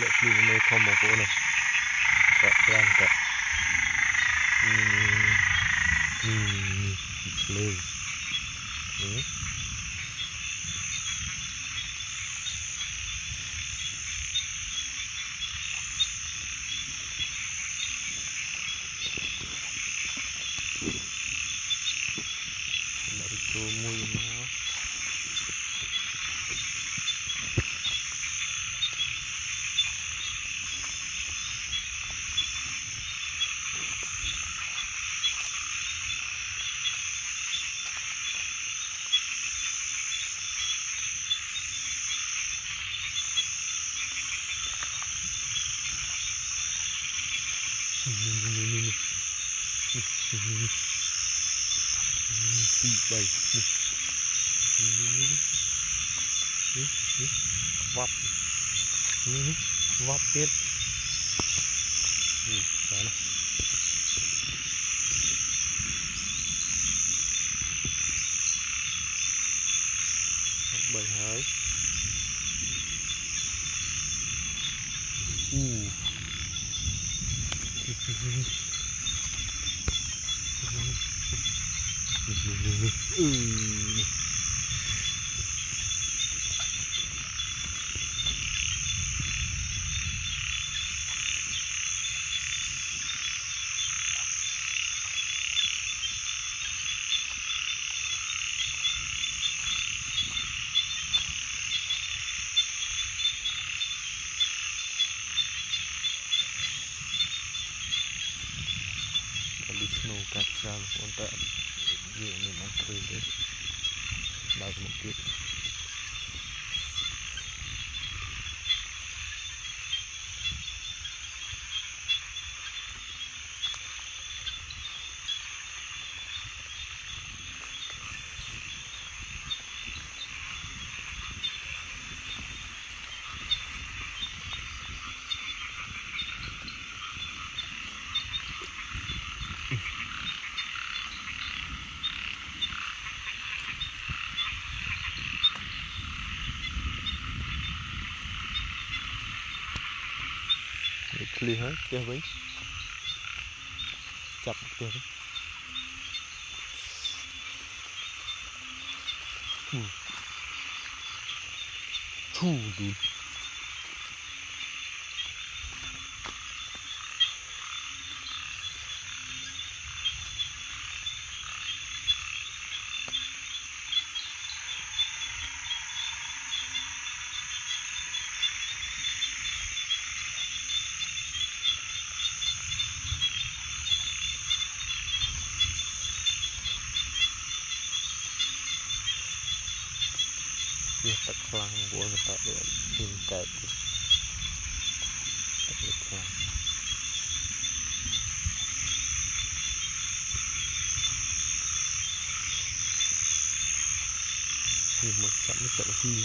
lệ plu mê không một cỗ này cọ lan cọ lê đấy Dari cumul mah ini ini ini ini vấp vấp tiếp đó này bảy hơi u Mmh. ក្នុងការឆ្លងបងតាយើងមានអង្គព្រឹងដែរដល់មកទៀត खुली है क्या भाई क्या सकते हैं। छू दूध វាទឹកខ្លាំងបងប្អូនតែដូចមានកើតទឹកទឹកខ្លាំងនេះមកចាប់នេះចាប់ហ៊ី